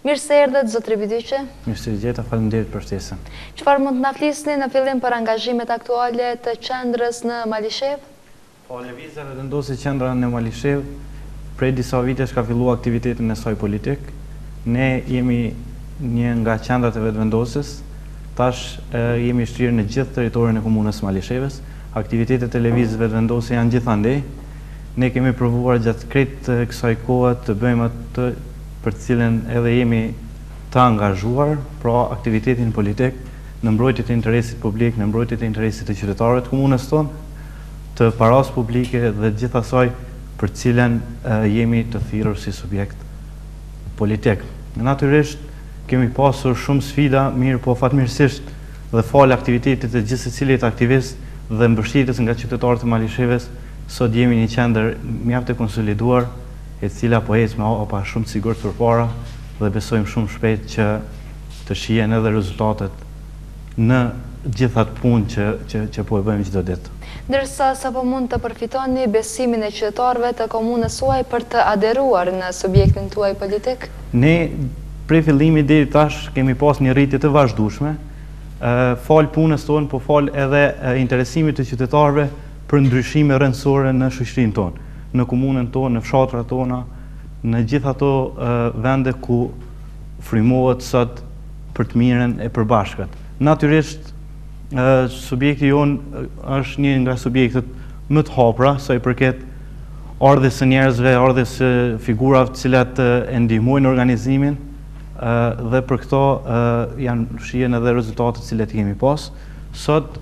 Mirë se erdhët, zotëri Bytyqi! Mirë se ju gjeta, faleminderit për ftesën. Çfarë mund të na flisni në fillim për angazhimet aktuale të Qendrës në Malishevë? Po, Lëvizja Vetëvendosje Qendra në Malishevë prej disa vitesh ka filluar aktivitetin e saj politik. Ne jemi një nga qendrat e Vetëvendosjes. Tash jemi shtrirë në gjithë territorin e Komunës së Malishevës. Aktivitetet e Lëvizjes Vetëvendosje janë gjithandej. Ne kemi provuar gjatë krejt kësaj kohe të bëjmë atë për të cilën edhe jemi të angazhuar, pra aktivitetin politik në mbrojtje të interesit publik, në mbrojtje të interesit të qytetarëve të komunës tonë, të parasë publike dhe të gjithë asaj për të cilën jemi të thirrur si subjekt politik. Natyrisht kemi pasur shumë sfida, mirëpo fatmirësisht dhe falë aktivitetit të gjithsecilit aktivist dhe mbështetjes nga qytetarët e Malishevës, sot jemi një qendër mjaft e konsoliduar, e cila po ecë me hapa shumë të sigurt përpara dhe besojmë shumë shpejt që të shihen edhe rezultatet në gjithë atë punë që që që po e bëjmë çdo ditë. Ndërsa sa po mund të përfitoni besimin e qytetarëve të komunës suaj për të aderuar në subjektin tuaj politik? Ne prej fillimit deri tash kemi pas një rritje të vazhdueshme, falë punës tonë, po falë edhe interesimit të qytetarëve për ndryshime rrënjësore në shoqërinë tonë, në komunën tonë, në fshatrat tona, në gjithë ato vende ku frymohet sot për të mirën e përbashkët. Natyrisht, subjekti jonë është një nga subjektet më të hapura sa i përket ardhjes së njerëzve, ardhjes së figurave të cilat e ndihmojnë organizimin dhe për këto janë shihen edhe rezultatet të cilat i kemi pas. Sot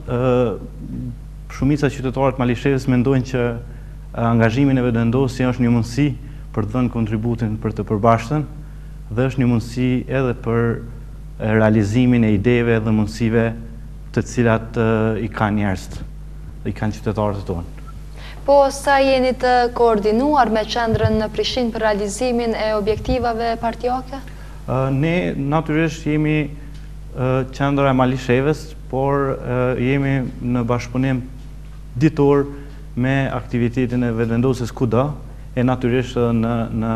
shumica e qytetarëve të Malishevës mendojnë që angazhimi në Vetëvendosje është një mundësi për të dhënë kontributin për të përbashkëtën dhe është një mundësi edhe për realizimin e ideve dhe mundësive të cilat i kanë njerëzit, i kanë qytetarët tonë. Po sa jeni të koordinuar me qendrën në Prishtinë për realizimin e objektivave partiake? Ne natyrisht jemi qendra e Malishevës, por jemi në bashkëpunim ditor me aktivitetin e Vetëvendosjes kudo, e natyrisht edhe në në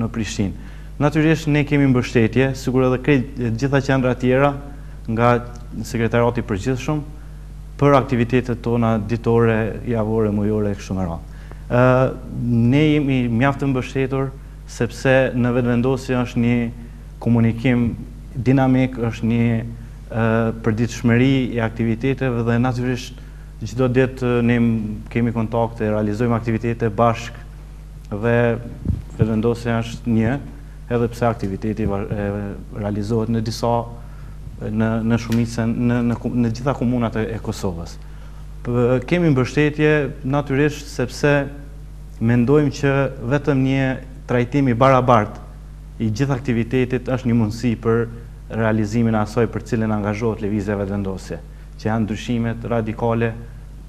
në Prishtinë. Natyrisht ne kemi mbështetje, sikur edhe krejt gjitha qendrat tjera nga Sekretariati i Përgjithshëm, për aktivitetet tona ditore, javore, mujore e kështu me radhë. Ë ne jemi mjaft të mbështetur sepse në Vetëvendosje është një komunikim dinamik, është një ë përditshmëri e aktiviteteve dhe natyrisht çdo ditë ne kemi kontakte, realizojmë aktivitete bashkë dhe Vetëvendosja është një edhe pse aktiviteti realizohet në disa në në shumicën në në në gjitha komunat e, e Kosovës. Kemi mbështetje natyrisht sepse mendojmë që vetëm një trajtim i barabartë i gjithë aktivitetit është një mundësi për realizimin e asaj për cilën angazhohet Lëvizja Vetëvendosje, që janë ndryshimet radikale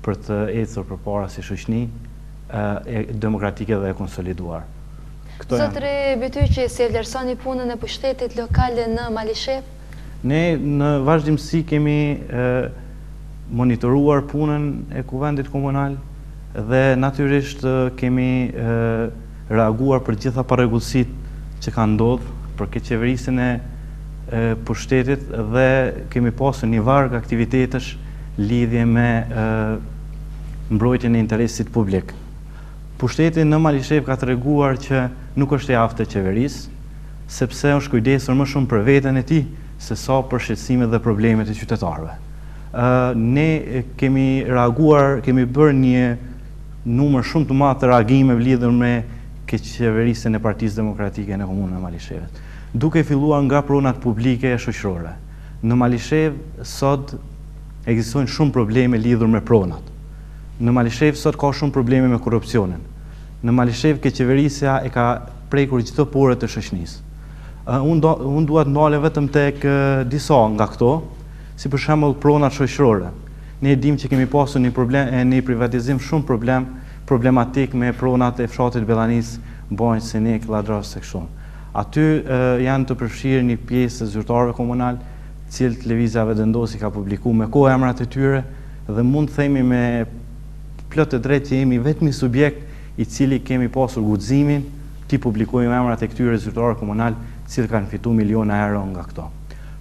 për të ecur përpara si shoqni demokratike dhe e konsoliduar. Zotëri Bytyqi, si e vlerësoni punën e pushtetit lokal në Malishevë? Ne në vazhdimësi kemi monitoruar punën e Kuvendit Komunal dhe natyrisht kemi reaguar për gjitha parregullsitë që kanë ndodhë për keqeverisjen e pushtetit dhe kemi pasur një varg aktivitetesh lidhur me mbrojtjen e interesit publik. Pushteti në Malishevë ka treguar që nuk është i aftë të qeverisë, sepse është kujdesur më shumë për veten e tij se sa për shqetësimet dhe problemet e qytetarëve. Ne kemi reaguar, kemi bërë një numër shumë të madh të reagimeve lidhur me keqeverisjen e Partisë Demokratike në Komunën e Malishevës. Duke filluar nga pronat publike e shoqërore. Në Malishevë sot ekzistojnë shumë probleme lidhur me pronat. Në Malishevë sot ka shumë probleme me korrupsionin. Në Malishevë keqeverisja e ka prekur çdo pore të shoqnisë. Unë dua të ndalem vetëm tek disa nga këto, si për shembull pronat shoqërore. Ne e dimë që kemi pasur një privatizim shumë problem problematik me pronat e fshatit Bellanicë, Banjë, Senik, Lladrovc e kështu. Aty janë të përfshirë një pjesë e zyrtarëve komunal, të cilët Lëvizja Vetëvendosje i ka publikuar me kohë emrat e tyre, Dhe mund të themi me plot të drejtë që jemi i vetmi subjekt i cili kemi pasur guximin t'i publikojmë emrat e këtyre zyrtarëve komunalë të cilët kanë fituar miliona euro nga këto.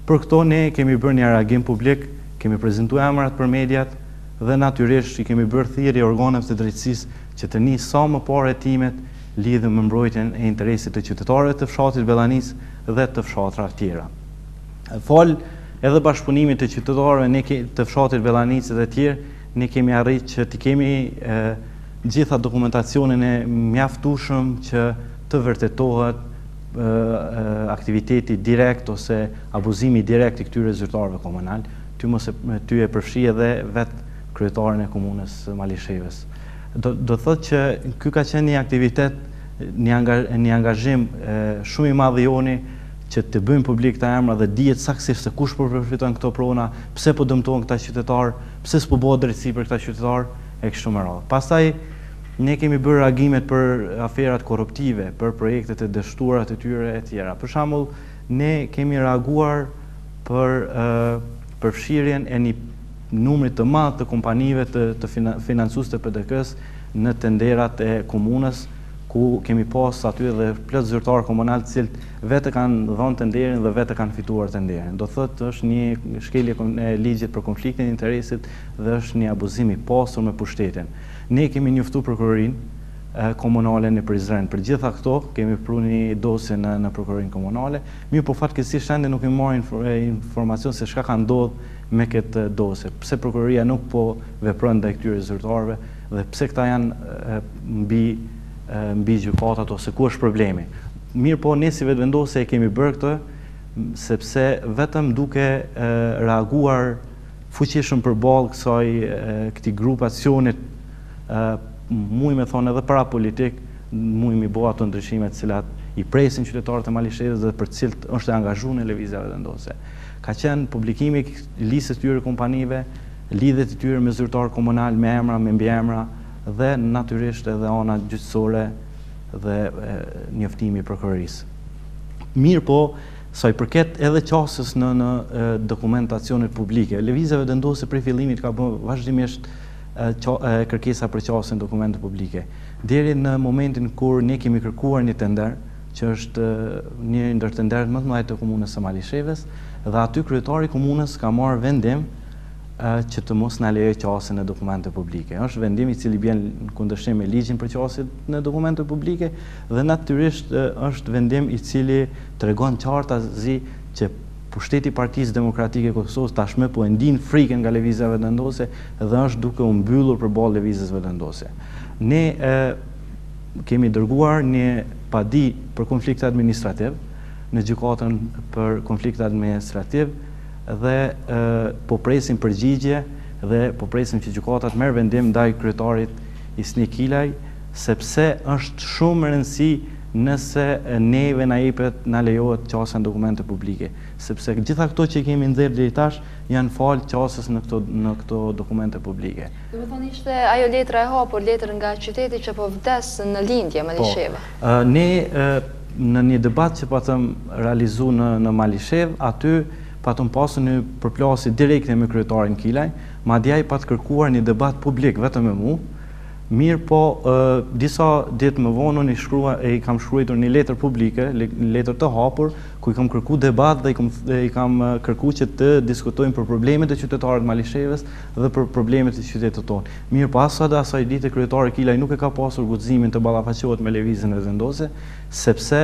Për këto ne kemi bërë një reagim publik, kemi prezantuar emrat për mediat dhe natyrisht i kemi bërë thirrje organeve të drejtësisë që të nisë sa më parë hetimet lidhur me mbrojtjen e interesit të qytetarëve të fshatit Bellanicë dhe të fshatrave tjera. Falë edhe bashkëpunimit të qytetarëve ne ke, të fshatit Bellanicë dhe tjerë, ne kemi arritë që të kemi e, gjitha dokumentacionin e mjaftushëm që të vërtetohet e, aktiviteti direkt ose abuzimi direkt i këtyre zyrtarëve komunal. Ty mos e, ty e përfshi edhe vet kryetarin e komunës së Malishevës. Do të thotë që ky ka qenë një aktivitet një, angazh, një angazhim e, shumë i madh i joni që të bëjmë publik këta emra dhe të dihet saktësisht se kush po përfiton këto prona, pse po dëmtohen këta qytetarë, pse s'po bëhet drejtësi për këta qytetarë, e kështu me radhë. Pastaj ne kemi bërë reagimet për aferat korruptive, për projektet e dështuara të tyre etj. Për shembull, ne kemi reaguar për përfshirjen e një numri të madh të kompanive të financuesve të PDK-së në tenderat e komunës, ku kemi pas aty edhe plot zyrtarë komunalë të cilët Vetë e kanë dhënë tenderin dhe vetë e kanë fituar tenderin. Do të thotë është një shkelje e ligjit për konfliktin e interesit dhe është një abuzim i pastër me pushtetin. Ne e kemi njoftuar prokurorinë komunale në Prizren për gjitha këto, kemi pru një dosje në në prokurorinë komunale, mirëpo fatkeqësisht ende nuk kemi marrë informacion se çka ka ndodhur me këtë dosje, pse prokuroria nuk po vepron ndaj këtyre zyrtarëve dhe pse këta janë mbi mbi gjykatat ose ku është problemi. Mirëpo ne si Vetëvendosje e kemi bërë këtë sepse vetëm duke reaguar fuqishëm përballë kësaj këtij grupacionit mujmë me thonë edhe parapolitik mujmë mi bo ato ndryshime të cilat i presin qytetarët e Malishevës dhe për të cilët është e angazhune Lëvizja Vetëvendosje. Ka qenë publikimi i listës këtyre kompanive, lidhjet e tyre me zyrtarë komunalë me emra me mbiemra dhe natyrisht edhe ana gjyqësore dhe njoftimi i prokurorisë. Mirëpo, sa i përket edhe qasjes në në dokumentacionet publike, Lëvizja Vetëvendosje prej fillimit ka bërë vazhdimisht kërkesa për qasje në dokumente publike. Deri në momentin kur ne kemi kërkuar një tender, që është një ndër tenderet më të mëdha të Komunës së Malishevës, dhe aty kryetari i Komunës ka marrë vendim që të mos na lejojë qasjen në dokumente publike. Është vendim i cili bjen në kundërshtim me ligjin për qasjen në dokumente publike dhe natyrisht është vendim i cili tregon qartazi që pushteti i Partisë Demokratike Kosovës tashmë po e ndin frikën nga Lëvizja Vetëvendosje dhe është duke u mbyllur përballë Lëvizjes Vetëvendosje. Ne kemi dërguar një padi për konflikt administrativ në gjykatën për konflikt administrativ dhe po presim përgjigje dhe po presim që gjykata të merr vendim ndaj kryetarit Isni Kilaj sepse është shumë e rëndësi nëse neve na ipet na lejohet qasja në dokumente publike sepse gjitha këto që i kemi nxjerrë deri tash janë falë qasjes në këto në këto dokumente publike. Domethënë ishte ajo letra e hapur letër nga qyteti që po vdes në lindje Malisheva. Po ne Në një debat që patëm realizu në Malishevë, aty patëm pasur një përplasje direkte me kryetarin Kilaj, madje ai pat kërkuar një debat publik vetëm me mua, mirëpo disa ditë më vonë unë i shkrua i kam shkruajtur një letër publike, një letër të hapur, ku i kam kërku debat dhe i kam kërku që të diskutojmë për problemet e qytetarëve të Malishevës dhe për problemet e qytetit tonë. Mirëpo as sot e asaj dite kryetari Kilaj nuk e ka pasur guximin të ballafaqohet me Lëvizjen Vetëvendosje, sepse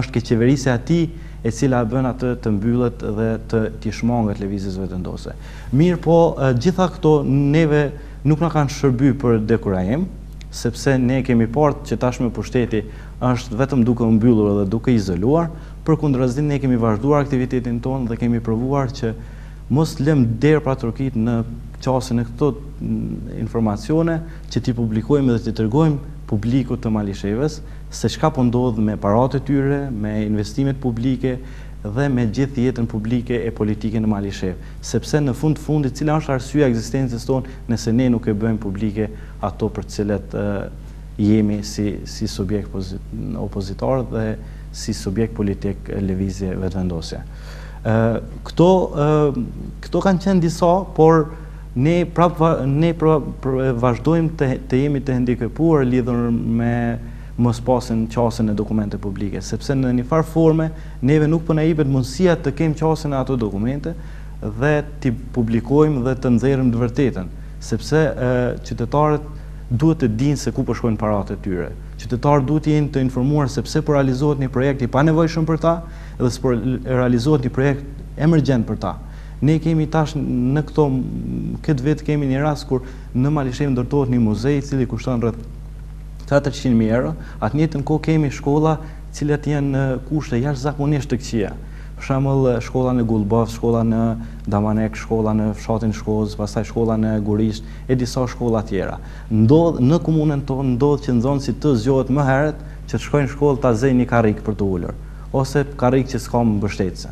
është keqqeverisja e tij e cila e bën atë të mbyllet dhe të t'i shmanget Lëvizjes Vetëvendosje. Mirëpo gjitha këto neve nuk na kanë shërby për dekurajim, sepse ne e kemi parë që tashmë pushteti është vetëm duke u mbyllur dhe duke u izoluar, përkundrazi ne kemi vazhduar aktivitetin tonë dhe kemi provuar që Mos lëm derë pa trokit në qasje në këto informacione që t'i publikojmë dhe t'i tregojmë publikut të Malishevës se çka po ndodh me paratë e tyre, me investimet publike dhe me gjithë jetën publike e politike në Malishevë. Sepse në fund fundit cila është arsyeja e ekzistencës tonë nëse ne nuk i bëjmë publike ato për të cilat jemi si si subjekt opozitar dhe si subjekt politik Lëvizja Vetëvendosje. Këto këto kanë qenë disa, por ne prap ne prap pra, vazhdojmë të, të jemi të hendikepuar lidhur me mospasjen qasje në dokumente publike, sepse në një farë forme neve nuk po na jepet mundësia të kemi qasje në ato dokumente dhe t'i publikojmë dhe të nxjerrim të vërtetën, sepse e, qytetarët duhet ta dinë se ku po shkojnë paratë e tyre. Qytetarët duhet të jenë të informuar se pse po realizohet një projekt i panevojshëm për ta, Dhe s'po realizohet një projekt emergjent për ta. Ne kemi tash në këto këtë vit kemi një rast kur në Malishevë ndërtohet një muze i cili kushton rreth 400 mijë euro, e të njëjtën kohë kemi shkolla të cilat janë në kushte jashtëzakonisht të këqija. Për shembull, shkolla në Golluboc, shkolla në Damanek, shkolla në fshatin Shkozë, pastaj shkolla në Gurishtë, e disa shkolla tjera. Ndodh në komunën tonë ndodh që nxënësit të zgjohen më herët që të shkojnë në shkollë ta zëjnë një karrikë për t'u ulur. ose karrikë që s'ka mbështetëse,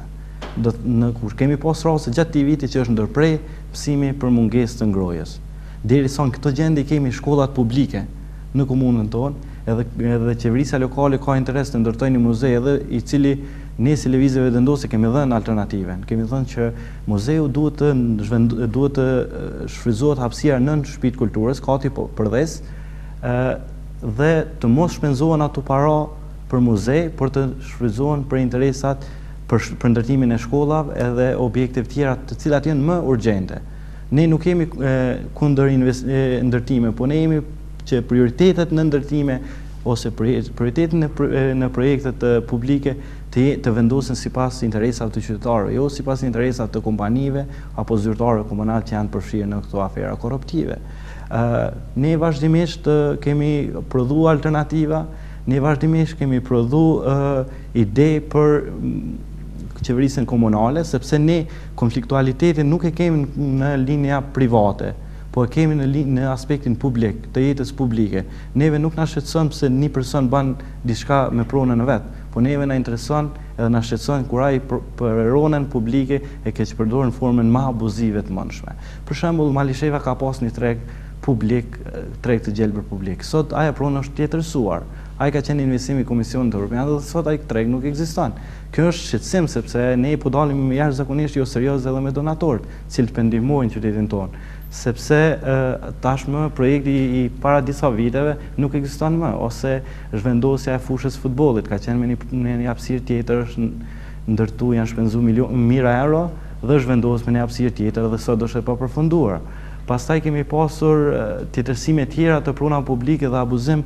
do të në kur kemi pas raste gjatë këtij vitit që është ndërprer mësimi për mungesë të ngrohjes. Derisa në këtë gjendje i kemi shkollat publike në komunën tonë, edhe edhe qeverisja lokale ka interes të ndërtojë një muze edhe i cili ne si Lëvizje Vetëvendosje kemi dhënë alternativen, kemi thënë që muzeu duhet të zhvend duhet të shfrytëzohet hapësira në shtëpi të kulturës, kati përdhes, ë dhe të mos shpenzohen ato para për muze, por të shfrytëzohen për interesat për për ndërtimin e shkollave edhe objekteve tjera të cilat janë më urgjente. Ne nuk jemi kundër ndërtime, po ne jemi që prioritetet në ndërtime ose prioritetet në në projektet publike të të vendosen sipas interesave të qytetarëve, jo sipas interesave të kompanive apo zyrtarëve komunal që janë përfshirë në këto afera korruptive. Ë ne vazhdimisht kemi prodhu alternativa, Ne vazhdimisht kemi prodhu ide për qeverisjen komunale, sepse ne konfliktualitetin nuk e kemi në linja private, po e kemi në, në aspektin publik, të jetës publike. Neve nuk na shqetëson pse një person ban diçka me pronën e vet, po neve na intereson edhe na shqetëson kur ai pronën publike e keqpërdor në formën ma abuzive të mundshme. Për shembull, Malisheva ka pas një treg publik, treg të gjelbër publik. Sot ajo pronë është tjetërsuar. Ai ka qenë investim i Komisionit Europian dhe sot ai treg nuk ekziston. Kjo është shqetësim sepse ne po dalim jashtëzakonisht joserioz edhe me donatorët, të cilët po e ndihmojnë qytetin tonë, sepse tashmë projekti i para disa viteve nuk ekziston më, ose zhvendosja e fushës së futbollit ka qenë me një hapësirë tjetër, është ndërtu, janë shpenzu mijëra euro dhe është zhvendos me një hapësirë tjetër dhe sot është e papërfunduar. Pastaj kemi pasur tjetërsime tjera të pronave publike dhe abuzim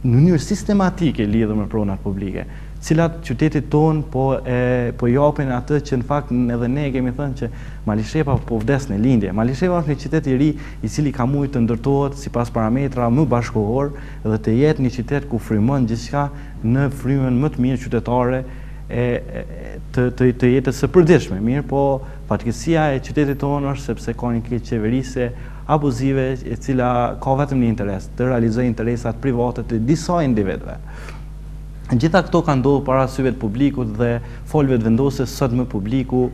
në mënyrë sistematike lidhur me pronat publike, të cilat qytetit tonë po e po japin atë që në fakt edhe ne e kemi thënë që Malisheva po vdes në lindje. Malisheva është një qytet i ri i cili ka mujt të ndërtohet sipas parametrave më bashkëkohorë dhe të jetë një qytet ku frymon gjithçka në frymën më të mirë qytetare e të të të jetës së përditshme, mirëpo Fatkeqësia e qytetit tonë është sepse ka një keqqeverisje abuzive e cila ka vetëm një interes, të realizojë interesat private të disa individëve. Gjitha këto kanë ndodhur para syve të publikut dhe falë Vetëvendosjes sot më publiku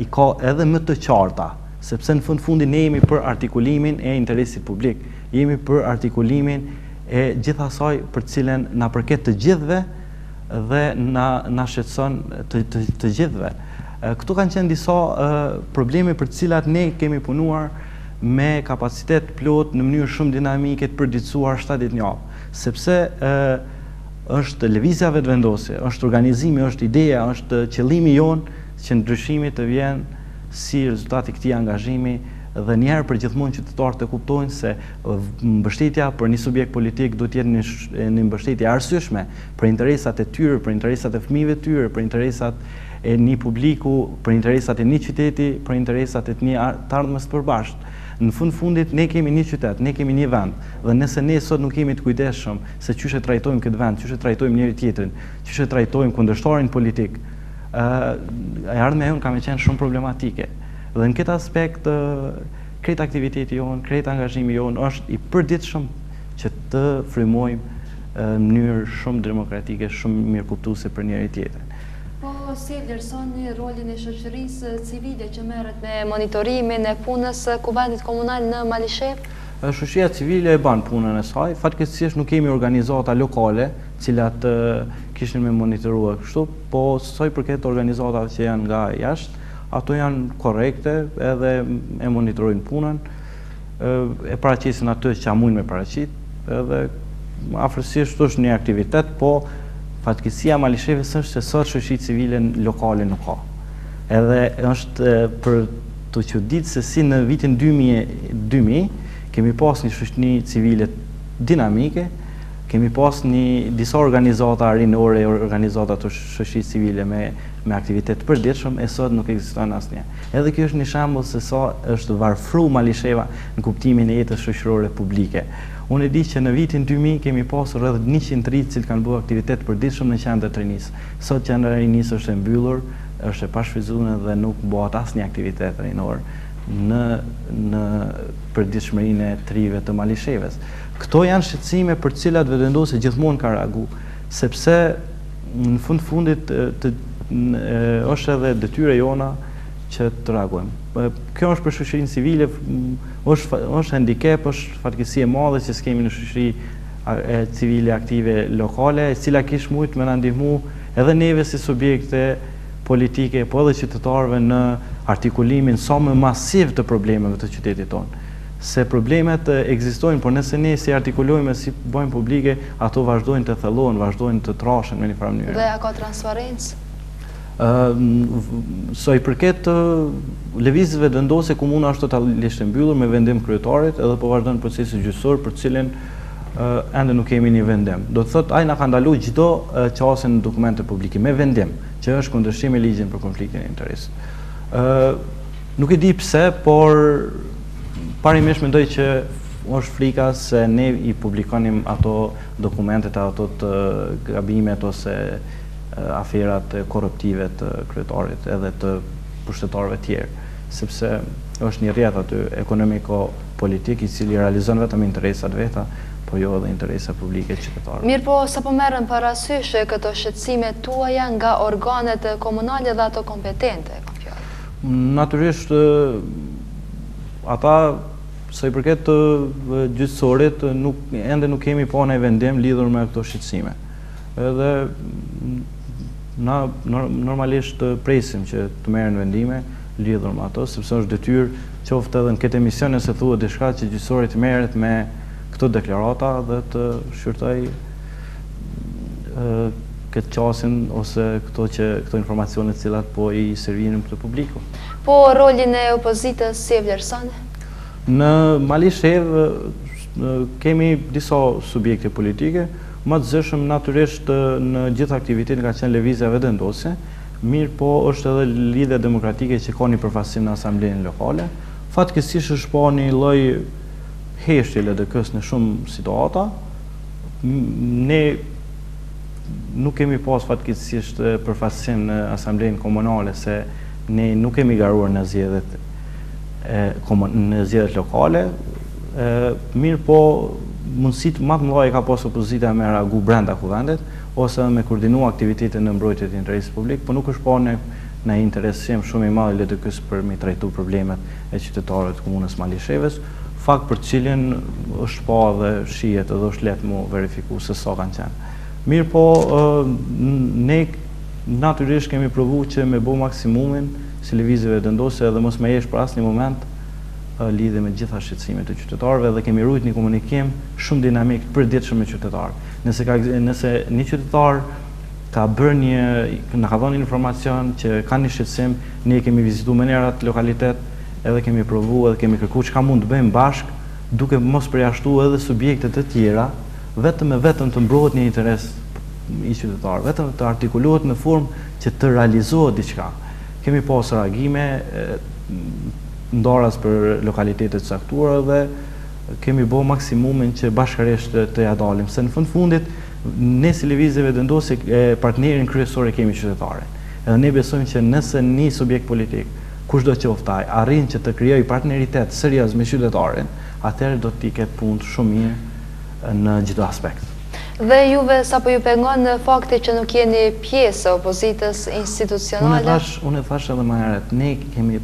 i ka edhe më të qarta, sepse në fund fundi ne jemi për artikulimin e interesit publik, jemi për artikulimin e gjithë asaj për të cilën na përket të gjithëve dhe na na shqetëson të të gjithëve. Këto kanë qenë disa probleme për të cilat ne kemi punuar me kapacitet të plotë në mënyrë shumë dinamike të përditësuar shtatë ditë në javë, sepse është Lëvizja Vetëvendosje, është organizimi, është ideja, është qëllimi jonë që ndryshimi të vjen si rezultat i këtij angazhimi dhe një herë përgjithmonë qytetarët të kuptojnë se mbështetja për një subjekt politik duhet të jetë një mbështetje e arsyeshme për interesat e tyre, për interesat e fëmijëve të tyre, për interesat e një publiku, për interesat e një qyteti, për interesat e të një të ardhmes të përbashkët. Në fund fundit, ne kemi një qytet, ne kemi një vend, dhe nëse ne sot nuk jemi të kujdesshëm se qysh e trajtojmë këtë vend, qysh e trajtojmë njëri tjetrin, qysh e trajtojmë kundërshtarin politik, e ardhmja jonë ka me qenë shumë problematike. Dhe në këtë aspekt, krejt aktiviteti jonë, krejt angazhimi jonë është i përditshëm që të frymojmë në mënyrë shumë demokratike, shumë mirëkuptuese për njëri tjetrin. Po si e vlerësoni rolin e shoqërisë civile që merret me monitorimin e punës së Kuvendit Komunal në Malishevë? Shoqëria civile e ban punën e saj. Fatkeqësisht nuk kemi organizata lokale të cilat kishin me monitorue kështu, po sa i përket organizatave që janë nga jashtë, ato janë korrekte edhe e monitorojnë punën. e paraqesin atë që mujnë me paraqit edhe afrësisht është një aktivitet, po fatkeqësia e Malishevës është se sot shoqni civile lokale nuk ka. Edhe është për t'u çuditë se si në vitin 2000, 2000 kemi pas një shoqni civile dinamike, kemi pas një disa organizata rinore, organizata të shoqnisë civile me aktivitet të përditshëm, e sot nuk ekzistojnë asnjë. Edhe kjo është një shembull se sa është varfru Malisheva në kuptimin e jetës shoqërore publike. Unë e di që në vitin dy mijë kemi pasur rreth njëqind të ri të cilët kanë bo aktivitet të përditshëm në qendër të rinisë. Sot qendra e rinisë është e mbyllur, është e pashfrytëzume dhe nuk bëhet asnjë aktivitet rinor në në përditshmërinë e të rinjve të Malishevës. Këto janë shqetësime për të cilat Vetëvendosje gjithmonë ka reagu, sepse Në fund fundit është edhe detyra jona që të reagojmë. Po, kjo është për shoqërinë civile, është është handicap, është fatkeqësi e madhe që s'kemi një shoqëri civile aktive lokale, e cila kish mujt me na ndihmu edhe neve si subjekte politike, po edhe qytetarëve në artikulimin sa më masiv të problemeve të qytetit tonë. Se problemet ekzistojnë, por nëse ne s'i artikulojmë e s'i bajmë publike, ato vazhdojnë të thellohen, vazhdojnë të trashen në një farë mënyre. Dhe a ka transparencë? Sa i përket Lëvizjes Vetëvendosje, komuna është totalisht e mbyllur me vendim të kryetarit, edhe po vazhdon procesi gjyqësor për të cilin ende nuk kemi një vendim. Do të thotë ai na ka ndalu çdo qasje në dokumente publike me vendim, që është kundërshtim me ligjin për konfliktin e interesit. Nuk e di pse, por parimisht mendoj që është frika se ne i publikonim ato dokumentet, ato të gabimet ose aferat korruptive të kryetarit edhe të pushtetarëve tjerë, sepse është një rrjet aty ekonomiko politik i cili realizon vetëm interesat veta, por jo edhe interesa publike të qytetarëve. Mirëpo sa po merren parasysh këto shqetësime të tuaja nga organet komunale dhe ato kompetente, kam fjalë. Natyrisht ata sa i përket gjyqësorit ende nuk kemi pa ndonjë vendim lidhur me këto shqetësime. Edhe ne normalisht presim që të merren vendime lidhur me ato, sepse është detyrë qoftë edhe në këtë emision nëse thuhet diçka që gjyqësori të merret me këto deklarata dhe të shqyrtojë këtë çështje ose këto që këto informacione të cilat po i servinim këtë publiku. Po rolin e opozitës si e vlerëson? Në Malishevë kemi disa subjekte politike, më të zëshëm natyrisht në gjitha aktivitetet ka qenë Lëvizja Vetëvendosje, mirëpo është edhe Lidhja Demokratike që ka një përfaqësim në asamblenë lokale. Fatkeqësisht është pa një lloj heshtje e LDK-së në shumë situata, Ne nuk kemi pas fatkeqësisht përfaqësim në asamblenë komunale se ne nuk kemi garuar në zgjedhjet në zgjedhjet lokale. Mirëpo mundësitë më të mëdha i ka pas opozita me reagu brenda Kuvendit ose edhe me koordinu aktivitete në mbrojtje të interesit publik, po nuk është pa naj interesim shumë i madh i LDK-së për me i trajtu problemet e qytetarëve të komunës Malishevës. fakt për të cilin është pa dhe shihet edhe është lehtë mu verifiku se sa kanë qenë. Mirëpo, ne natyrisht kemi provu që me bo maksimumin si Lëvizje Vetëvendosje edhe mos me heshtë për asnjë moment lidhur me gjitha shqetësimet e qytetarëve dhe kemi rujtë një komunikim shumë dinamik të përditshëm me qytetarët. Nëse ka nëse një qytetar ka bërë një na ka dhënë informacion që ka një shqetësim, ne kemi vizitu menjëherë atë lokalitet Edhe kemi provu edhe kemi kërku çka mund të bëjmë bashkë duke mos përjashtu edhe subjektet e tjera, vetëm e vetëm të mbrohet një interes i qytetarëve, vetëm të artikulohet në formë që të realizohet diçka. Kemi pasë reagime ndaras për lokalitete të caktuara dhe kemi bo maksimumin që bashkërisht t'ia dalim, se në fund të fundit ne si Lëvizje Vetëvendosje partnerin kryesor e kemi qytetarin. Edhe ne besojmë që nëse një subjekt politik Kushdo qoftë ai, arrin që të krijojë partneritet serioz me qytetarin, atëherë do t'i ketë punët shumë mirë në çdo aspekt. Dhe juve sa po ju pengon fakti që nuk jeni pjesë e opozitës institucionale? Unë e thashë edhe më herët, ne kemi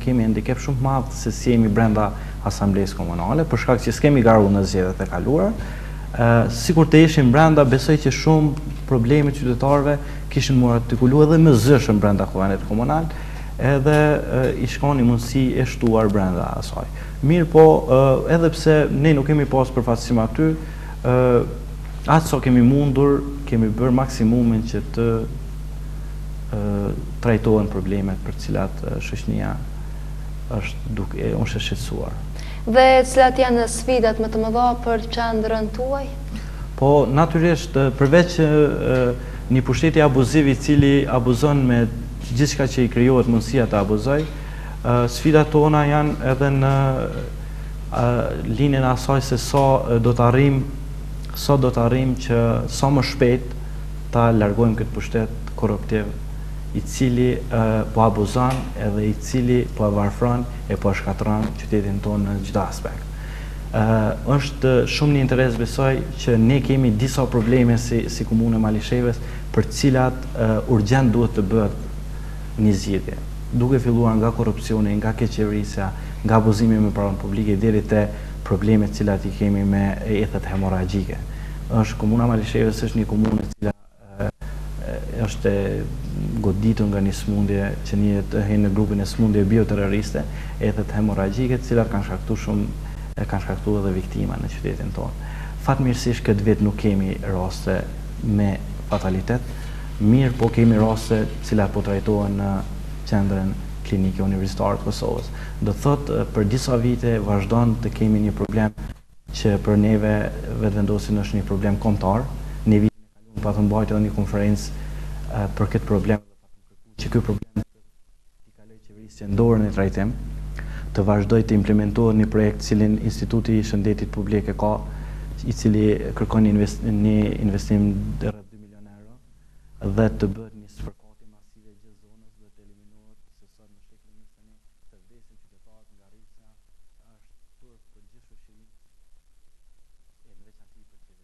kemi hendikep shumë të madh se s'jemi brenda Asamblesë Komunale, për shkak që s'kemi garu në zgjedhjet e kaluara. Sikur të ishim brenda, besoj që shumë probleme të qytetarëve kishin m'u artikulu edhe më zëshëm brenda Kuvendit Komunal, edhe ish kon një mundësi e shtuar brenda asaj. Mirëpo, edhe pse ne nuk kemi pas përfaqësim aty, atë sa kemi mundur, kemi bërë maksimumin që të trajtohen problemet për të cilat shoqnia është e shqetësuar. Dhe cilat janë sfidat më të mëdha për qendrën tuaj? Po, natyrisht, përveç një pushteti abuziv i cili abuzon me gjithçka që i krijohet mundësia të abuzojë. Sfidat tona janë edhe në linjën e asaj se sa do të arrijmë sa do të arrijmë që sa më shpejt ta largojmë këtë pushtet korruptiv i cili po abuzon edhe i cili po e varfëron e po e shkatërron qytetin tonë në çdo aspekt. Është shumë në interes besoj që ne kemi disa probleme si si Komunë e Malishevës për të cilat urgjent duhet të bëhet një zgjidhje, duke filluar nga korrupsioni, nga keqqeverisja, nga abuzimi me paranë publike deri te problemet të cilat i kemi me ethet hemorragjike. Është komuna Malishevës është një komunë e cila është e goditur nga një sëmundje që hyn në grupin e sëmundjeve bioterroriste, ethet hemorragjike, të cilat kanë shkaktuar shumë kanë shkaktuar edhe viktima në qytetin tonë. Fatmirësisht këtë vit nuk kemi raste me fatalitet, mirëpo kemi raste të cilat po trajtohen në Qendrën Klinike Universitare të Kosovës. Do të thotë për disa vite vazhdon të kemi një problem që për neve Vetëvendosjen është një problem kombëtar. Ne vitin e kaluar patëm mbajtur edhe një konferencë për këtë problem. që ky problem t'i kalojë qeverisë në dorë në trajtim, të vazhdojë të implementohet një projekt të cilin Instituti i Shëndetit Publik e ka, i cili kërkon një investim diku rreth 2 milion euro, dhe të bëhet një spërkatje masive e gjithë zonës dhe të eliminohet se sot në shekullin 21 të vdesin qytetarët nga rriqra, është turp për gjithë shoqërinë e në veçanti për qeverinë.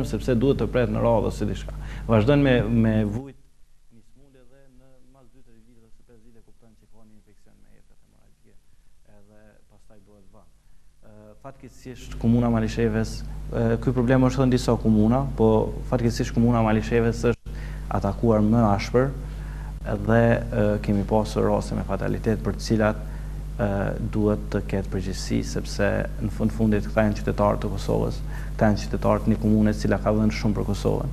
sepse duhet të pret në radhë ose diçka. Vazhdojnë me me vujt një smundje dhe mas 2-3 ditë ose 5 ditë e kuptojnë se ka një infeksion me ethe hemorragjike edhe pastaj bëhet vonë. Fatkeqësisht komuna Malisheves, ky problem është edhe në disa komuna, po fatkeqësisht komuna e Malishevës është atakuar më ashpër dhe kemi pasur raste me fatalitet për të cilat duhet të ketë përgjegjësi, sepse në fund të fundit këta janë qytetarë të Kosovës, këta janë qytetarë të një komune e cila ka dhënë shumë për Kosovën,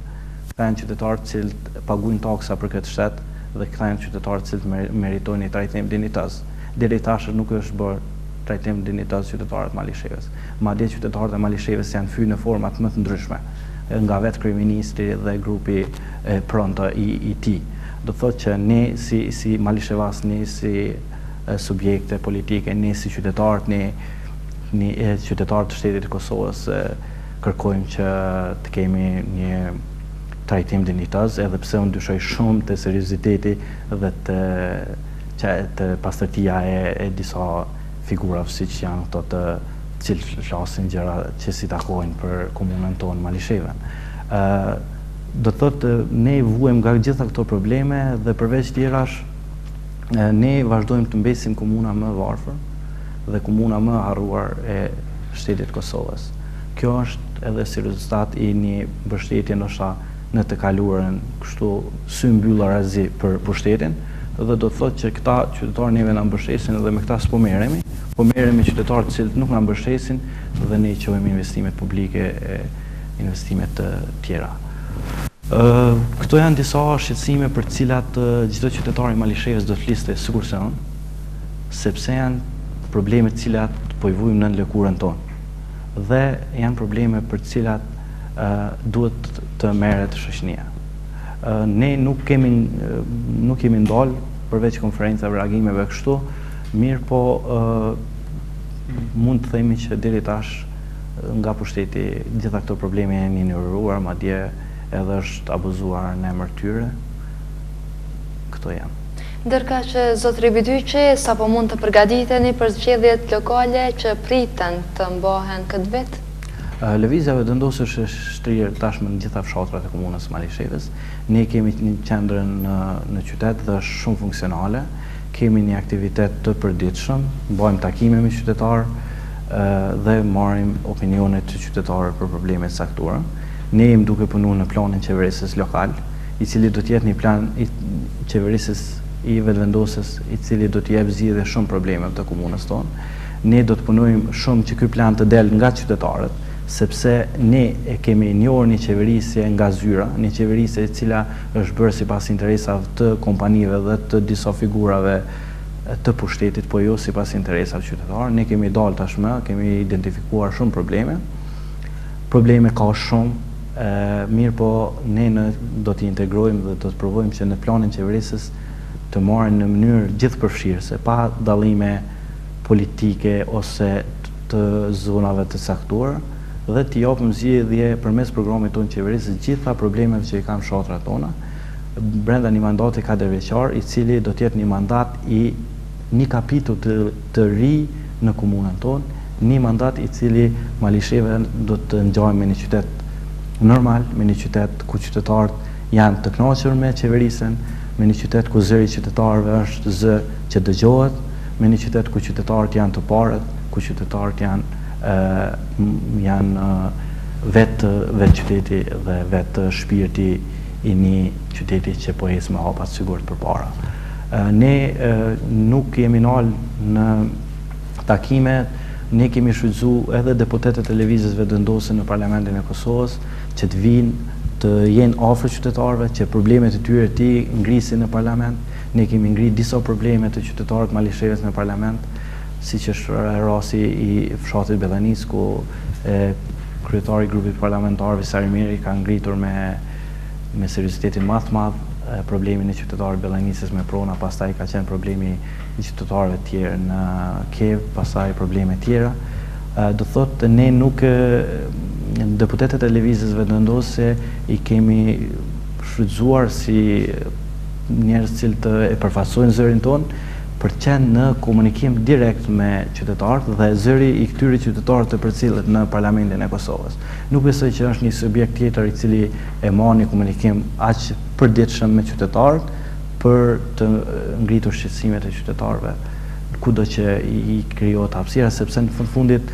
këta janë qytetarë të cilët paguajnë taksa për këtë shtet dhe këta janë qytetarë të cilët meritojnë një trajtim dinjitoz. Deri tash nuk i është bërë trajtim dinjitoz qytetarëve të Malishevës. Madje qytetarët e Malishevës janë fyer në format më të ndryshme nga vetë kryeministri dhe grupi Pronto i i tij. Do të thotë që ne si si malishevas, ne si subjekte politike, ne si qytetarët, ne qytetarët të shtetit të Kosovës kërkojmë që të kemi një trajtim dinjitoz, edhe pse unë dyshoj shumë te serioziteti dhe te, te pastërtia e, e disa figurave siç janë këto të cilët flasin gjëra që s'i takojnë për komunën tonë Malishevën. do të thotë ne vuajmë nga gjitha këto probleme dhe përveç tjerash Ne vazhdojmë të mbesim komuna më e varfër dhe komuna më e harruar e shtetit të Kosovës. Kjo është edhe si rezultat i një mbështetje ndoshta në të kaluarën kështu symbyllurazi për pushtetin dhe do të thotë që këta qytetarë neve na mbështesin dhe me këta s'po merremi, po merremi me qytetarë të cilët nuk na mbështesin dhe ne i çojmë investimet publike investime të tjera. Këto janë disa shqetësime për të cilat çdo qytetar i Malishevës do të fliste sikurse unë, sepse janë probleme të cilat po i vujmë në lëkurën tonë dhe janë probleme për të cilat duhet të merret shoqnia. Ne nuk kemi nuk jemi ndalë përveç konferencave, reagimeve kështu, mirëpo mund të themi që deri tash nga pushteti gjitha këto probleme janë injoruar madje edhe është abuzuar në emër tyre këto janë. Ndërkaq, zotëri Bytyqi, sa po mund të përgatiteni për zgjedhjet lokale që priten të mbahen këtë vit? Lëvizja Vetëvendosje është e shtrirë tashmë në gjitha fshatrat e komunës së Malishevës. Ne kemi qendrën në qytet dhe është shumë funksionale. Kemi një aktivitet të përditshëm, mbajmë takime me qytetarë dhe marrim opinionet e qytetarëve për probleme të caktuara. Ne jemi duke punu në planin qeverisës lokal, i cili do të jetë një plan qeverisës i Vetëvendosjes, i cili do t'i jepë zgjidhje shumë problemeve të komunës tonë. Ne do të punojmë shumë që ky plan të del nga qytetarët, sepse ne e kemi njohur një qeverisje nga zyra, një qeverisje e cila është bërë sipas interesave të kompanive dhe të disa figurave të pushtetit, po jo sipas interesave qytetare. Ne kemi dalë tashmë, kemi identifikuar shumë probleme. Probleme ka shumë, mirëpo ne do t'i integrojmë dhe do të provojmë që në planin qeverisës të marrin në mënyrë gjithëpërfshirëse, pa dallime politike ose të zonave të caktuara. dhe t'i japim zgjidhje përmes programit tonë qeverisës të gjitha problemeve që i kanë fshatrat tona brenda një mandati katërvjeçar i cili do të jetë një mandat i një kapitulli të ri në komunën tonë një mandat i cili Malishevën do ta ngjajë me një qytet normal me një qytet ku qytetarët janë të kënaqur me qeverisën me një qytet ku zëri i qytetarëve është zë që dëgjohet me një qytet ku qytetarët janë të parët ku qytetarët janë janë vetë vetë qyteti dhe vetë shpirti i një qyteti që po ecë me hapa të sigurt përpara. Ne nuk jemi nalë në takime, ne kemi shfrytëzu edhe deputetët e Lëvizjes Vetëvendosje në Parlamentin e Kosovës që të vijnë të jenë afër qytetarëve, që problemet e tyre t'i ngrisin në Parlament, ne kemi ngri disa probleme të qytetarëve të Malishevës në Parlament, siç është rasti i fshatit Bellanicë ku kryetari i grupit parlamentar Visar Ymeri ka ngritur me me seriozitetin ma të madh problemin e qytetarëve të Bellanicës me prona, pastaj ka qenë problemi i qytetarëve të tjerë në Kijevë, pastaj probleme tjera. Do të thotë ne nuk deputetët e Lëvizjes Vetëvendosje i kemi shfrytëzuar si njerëz të cilët e përfaqësojnë zërin tonë, për të qenë në komunikim direkt me qytetarët dhe zëri i këtyre qytetarëve të përcillet në Parlamentin e Kosovës. Nuk besoj që është një subjekt tjetër i cili e ma një komunikim aq përditshëm me qytetarët për të ngritur shqetësimet e qytetarëve kudo që i krijohet hapësira, sepse në fund fundit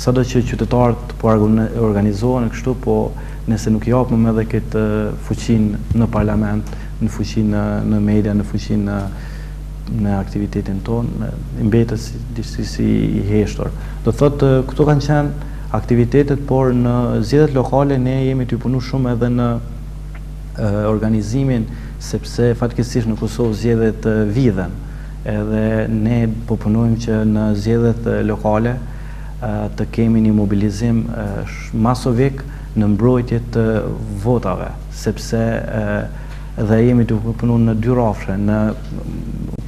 sado që qytetarët po organizohen kështu, po nëse nuk i japim edhe këtë fuqinë në parlament, në fuqinë në media, në fuqinë në në aktivitetin tonë, i mbetet disi si i heshtur. Do thotë, këtu kanë qenë aktivitetet, por në zgjedhjet lokale ne jemi tu punu shumë edhe në organizimin, sepse fatkeqësisht në Kosovë zgjedhjet vidhen, edhe ne po punojmë që në zgjedhjet lokale të kemi një mobilizim masovik në mbrojtje të votave, sepse dhe jemi duke punu në dy rafshe, në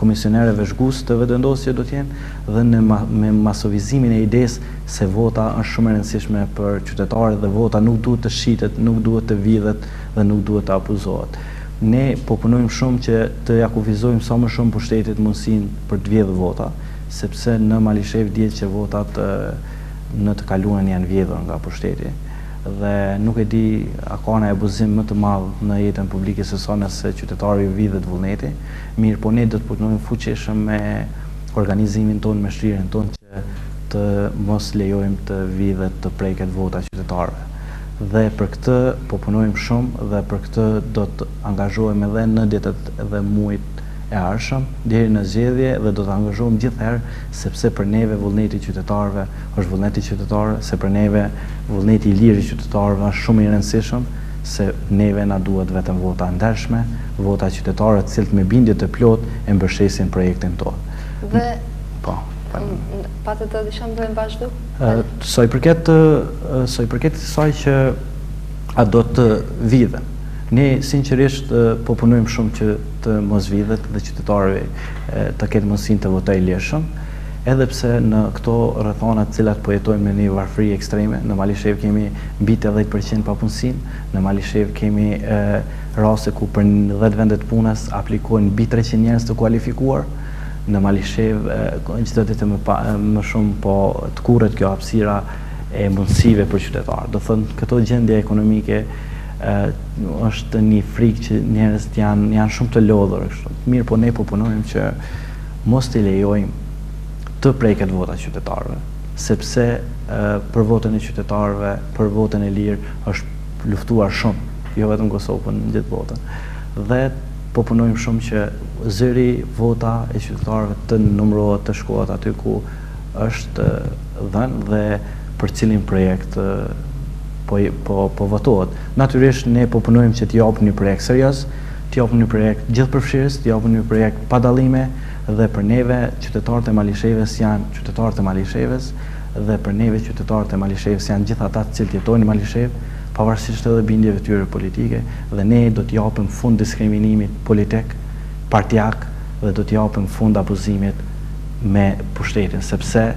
komisionerë e vëzhgues të Vetëvendosjes që do të jenë, dhe në ma, me masovizimin e idesë se vota është shumë e rëndësishme për qytetarët dhe vota nuk duhet të shitet, nuk duhet të vidhet dhe nuk duhet të abuzohet. Ne po punojmë shumë që t'ia kufizojmë sa më shumë pushtetit mundësin për të vjedhë vota, sepse në Malishevë dihet që votat në të kaluarën janë vjedhur nga pushteti. dhe nuk e di a ka naj abuzim më të madh në jetën publike se sa nëse qytetarit i vidhet vullneti, mirëpo ne do të punojmë fuqishëm me organizimin tonë me shtrirjen tonë që të mos lejojmë të vidhet të preket vota e qytetarëve dhe për këtë po punojmë shumë dhe për këtë do të angazhohemi edhe në ditët dhe muajt e ardhshëm deri në zgjedhje dhe do të angazhohemi gjithherë sepse për neve vullneti i qytetarëve është vullnet i qytetarëve, se për neve vullneti i lirë i qytetarëve është shumë i rëndësishëm, se neve na duhet vetëm vota e ndershme, vota e qytetarëve të cilët me bindje të plotë e mbështesin projektin tonë. Dhe Po, falni më. Po, a dëshiron të vazhdosh? Sa i përket sa i përket asaj që a do të vidhen. Ne sinqerisht po punojmë shumë që të mos vidhet dhe qytetarëve të ketë mundësinë të votojë lirshëm, edhe pse në këto rrethana të cilat po jetojmë në një varfëri ekstreme, në Malishevë kemi mbi tetëdhjetë për qind papunësinë, në Malishevë kemi raste ku për dhjetë vende të punës aplikojnë mbi treqind njerëz të kualifikuar, në Malishevë çdo ditë më e më shumë po tkurret kjo hapësira e mundësive për qytetarët. Domethënë kjo gjendje ekonomike Është një frikë që njerëzit janë janë shumë të lodhur kështu. Mirëpo ne po punojmë që mos t'i lejojmë të preket vota e qytetarëve, sepse për votën e qytetarëve, për votën e lirë është luftuar shumë, jo vetëm në Kosovë, por në gjithë botën. Dhe po punojmë shumë që zëri, vota e qytetarëve të numërohet, të shkohet aty ku është dhënë dhe për cilin projekt po votohet. Natyrisht ne po punojmë që të japim një projekt serioz, të japim një projekt gjithëpërfshirës, të japim një projekt pa dallime dhe për neve qytetarët e Malishevës janë qytetarët e Malishevës dhe për neve qytetarët e Malishevës janë gjithë ata të cilët jetojnë në Malishevë, pavarësisht edhe bindjeve të tyre politike dhe ne do t'i japim fund diskriminimit politik, partiak dhe do t'i japim fund abuzimit me pushtetin, sepse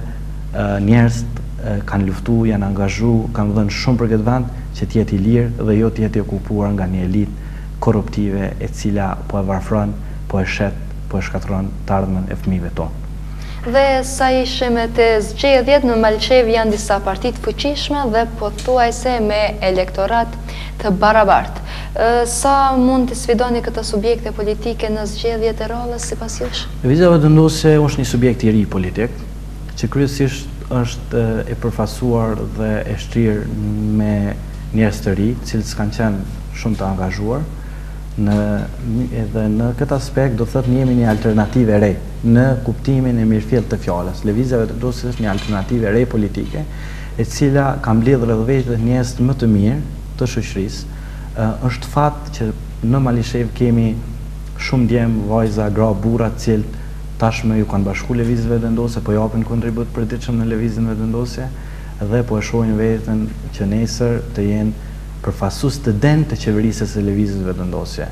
njerëzit kanë luftu, janë angazhu, kanë dhënë shumë për këtë vend, që të jetë i lirë dhe jo të jetë i okupuar nga një elitë korruptive e cila po e varfëron, po e shet, po e shkatërron të ardhmen e fëmijëve tonë. Dhe sa ishim te zgjedhjet në Malishevë janë disa parti të fuqishme dhe pothuajse me elektorat të barabartë. Sa mund t'i sfidoni këto subjekte politike në zgjedhjet e radhës sipas jush? Lëvizja Vetëvendosje është një subjekt i ri politik, që kryesisht është i përfaqësuar dhe e shtrirë me njerëz të ri, të cilët s'kanë qenë shumë të angazhuar edhe në këtë aspekt do të thotë ne jemi një alternativë e re, në kuptimin e mirëfilltë të fjalës. Lëvizja Vetëvendosje është një alternativë e re politike, e cila ka mbledhur rreth vete njerëzit më të mirë të shoqërisë. Është fat që në Malishevë kemi Shumë djem, vajza, gra, burra të cilët tashmë ju kanë bashku Lëvizjes Vetëvendosje, po japin kontribut të përditshëm në Lëvizjen Vetëvendosje dhe po e shohin veten që nesër të jenë përfaqësues të denjë të qeverisjes së Lëvizjes Vetëvendosje.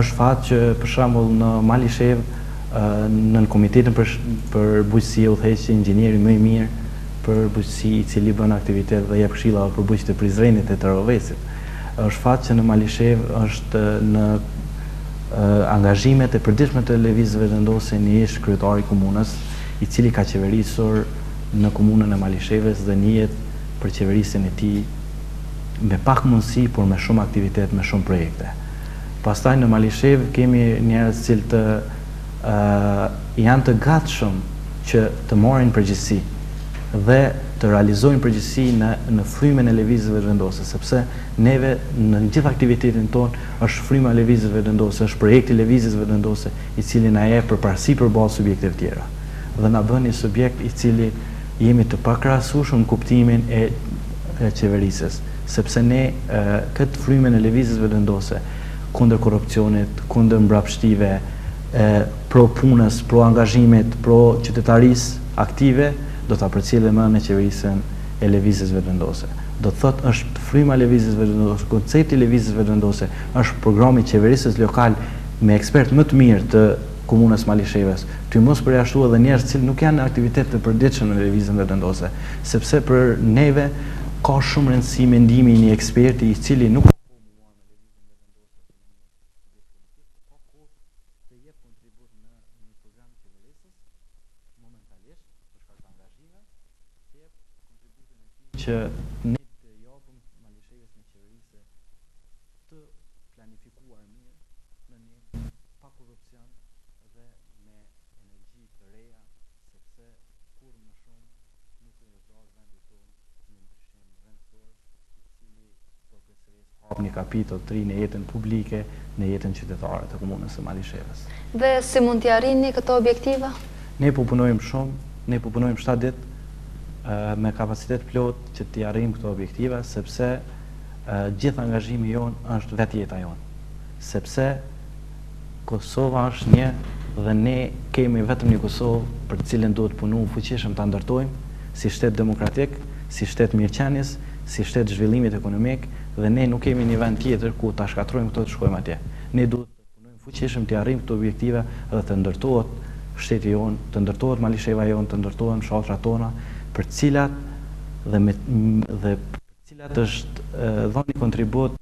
Është fat që, për shembull, në Malishevë, në Komitetin për për Bujqësi e udhëheq inxhinieri më i mirë për bujqësi i cili bën aktivitet dhe jep këshilla për bujqë të Prizrenit e Tërëvecit. Është fat që në Malishevë është në angazhimet e përditshme të Lëvizjes Vetëvendosje një ish kryetar i komunës, i cili ka qeverisur në komunën e Malishevës dhe njihet për qeverisjen e tij me pak mundësi por me shumë aktivitet me shumë projekte. Pastaj në Malishevë kemi njerëz të cilët janë të gatshëm që të marrin përgjegjësi dhe të realizojnë përgjegjësi në në frymën e Lëvizjes Vetëvendosje sepse neve në gjithë aktivitetin tonë Është fryma e Lëvizjes Vetëvendosje, është projekti i Lëvizjes Vetëvendosje i cili na jep përparësi përballë subjekteve tjera dhe na bën një subjekt i cili jemi të pakrahasushëm në kuptimin e qeverisjes, sepse ne këtë frymën e Lëvizjes Vetëvendosje kundër korrupsionit, kundër mbrapshtive, pro punës, pro angazhimit, pro qytetarisë aktive, do ta përcjellim edhe në qeverisjen e Lëvizjes Vetëvendosje. do të thotë është fryma e Lëvizjes Vetëvendosje, koncepti i Lëvizjes Vetëvendosje është programi i qeverisës lokal me ekspertë më të mirë të Komunës së Malishevës, ty mos përjashtu edhe njerëz të cilët nuk janë në aktivitet të përditshëm në Lëvizjen Vetëvendosje, sepse për neve ka shumë rëndësi mendimi i një eksperti i cili nuk ka formuar me Lëvizjen Vetëvendosje ose me një subjekt politik, por ka kohë të jep kontribut në një program i qeverisës momentalisht për çfarë ka angazhime. që ne të japëm Malishevës një qeverisje të planifikuar mirë një pa korrupsion dhe me energji të reja, sepse kurrë më shumë nuk është dashtë vendit tonë një ndryshim rrënjësor i cili progresërisht të hapë një kapitull të ri në jetën publike, në jetën qytetare të Komunës së Malishevës. Dhe si mund t'i arrini këto objektiva? Ne po punojmë shumë, ne po punojmë shtatë ditë me kapacitet plot që t'i arrijmë këto objektiva, sepse gjithë angazhimi jonë është vetë jeta jonë. Sepse Kosova është një dhe ne kemi vetëm një Kosovë për të cilën duhet të punojmë fuqishëm ta ndërtojmë si shtet demokratik, si shtet mirëqenies, si shtet zhvillimit ekonomik dhe ne nuk kemi një vend tjetër ku ta shkatërrojmë këtë të shkojmë atje. Ne duhet të punojmë fuqishëm t'i arrijmë këto objektiva dhe të ndërtohet shteti jonë, të ndërtohet Malisheva jonë, të ndërtohen fshatrat tona për të cilat dhe me dhe për cilat është dhënë një kontribut,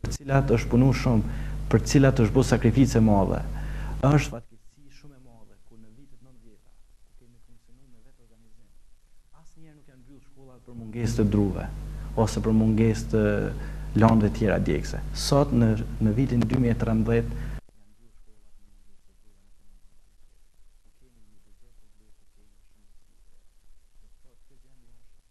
për të cilat është punu shumë, për të cilat është bo sakrificë e madhe. Është fatkeqësi shumë e madhe kur në vitet nëntëdhjeta, ku kemi funksionu me vetorganizim, asnjëherë nuk janë mbyllë shkollat për mungesë të druve, ose për mungesë të lëndëve tjera djegëse. Sot në në vitin dy mijë e trembëdhjetë, kjo gjendje është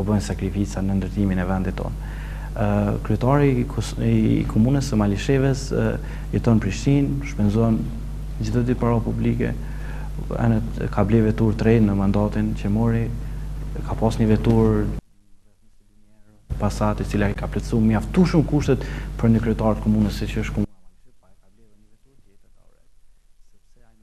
po bëjnë sakrifica në ndërtimin e vendit tonë. Kryetari i komunës së Malishevës jeton në Prishtinë, shpenzon çdo ditë para publike, ka ble veturë të re në mandatin që mori, ka pas një veturë Passat e cila i ka plotësu mjaftueshëm kushtet për një kryetar të komunës siç është komunës.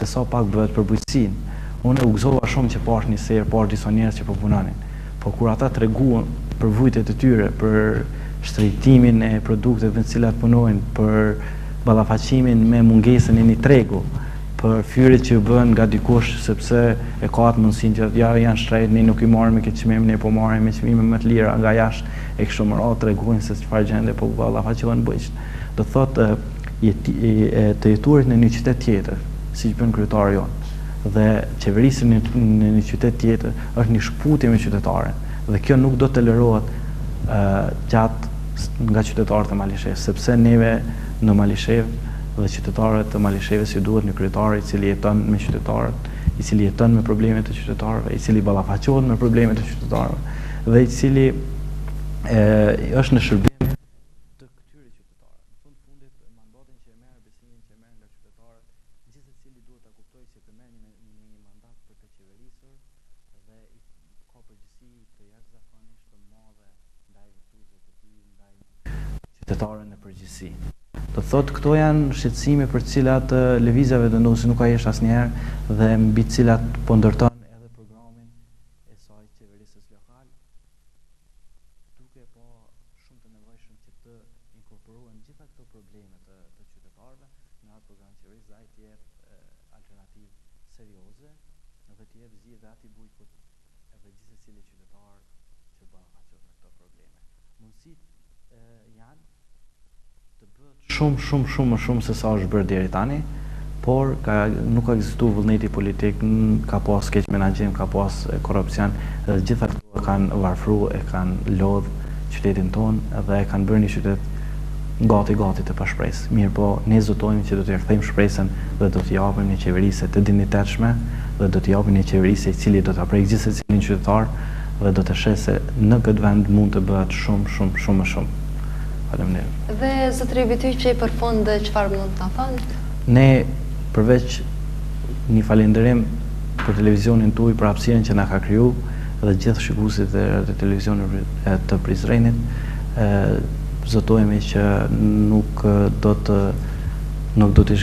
se sa pak bëhet për bujqësinë. Unë u gëzova shumë që pashë një serë, pashë disa njerëz që po punonin. Por kur ata treguan për vujtjet e tyre, për shtrenjtimin e produkteve të cilat punojnë, për ballafaqimin me mungesën e një tregu, për fyerjet që ju bëhen nga dikush sepse e ka atë mundësinë që ja janë shtrenjtë, ne nuk i marrim me këtë çmim, ne po marrim me çmime më të lira nga jashtë. e kështu me radhë tregojnë se çfarë gjendje po ballafaqohen bujqit. Do të thotë të jetuarit në një qytet tjetër, siç bën kryetari jonë, dhe qeverisja në një, një qytet tjetër, është një shkputje me qytetarin. Dhe kjo nuk do të tolerohet gjatë nga qytetarët e Malishevës, sepse neve në Malishevë dhe qytetarëve të Malishevës ju duhet një kryetar i cili jeton me qytetarët, i cili jeton me problemet e qytetarëve, i cili ballafaqohet me problemet e qytetarëve. dhe i cili është në shërbim të këtyre qytetarëve. Në fund fundit, mandatin që e merr, besimin që e merr nga qytetarët, gjithsecili duhet ta kuptojë që merr një një mandat për të qeverisur dhe ka përgjegjësi jashtëzakonisht të madhe ndaj votuesve të tij, ndaj qytetarëve në përgjithësi. Do të thotë këto janë shqetësime për të cilat Lëvizja Vetëvendosje nuk ka hesht asnjëherë dhe mbi të cilat po ndërton e saj qeverisës lokale, duke e pa shumë të nevojshëm që të inkorporohen gjitha këto probleme të të qytetarëve në atë program qeverisës dhe ai të jep alternativë serioze dhe të jep zgjidhje atij bujkut dhe gjithsecilit qytetar që ballafaqohet me këto probleme. Mundësitë janë të bëhet shumë shumë shumë më shumë se sa është bërë deri tani, por ka nuk ka ekzistuar vullneti politik, ka pas keq menaxhim, ka pas korrupsion dhe të gjitha këto e kanë varfru, e kanë lodh qytetin tonë dhe e kanë bërë një qytet gati gati të pashpresë. Mirëpo ne zotohemi që do t'i rikthejmë shpresën dhe do t'i japim një qeverisje të dinjitetshme dhe do t'i japim një qeverisje i cili do ta prek gjithsecilin qytetar dhe do të sheh se në këtë vend mund të bëhet shumë, shumë, shumë më shumë. Faleminderit. Dhe zotëri Bytyqi për fund çfarë mund të na thotë? Ne përveç një falënderim për televizionin tuaj për hapësirën që na ka kriju dhe gjithë shikuesit e Radio Televizionit të Prizrenit, zotohemi që nuk do të nuk do të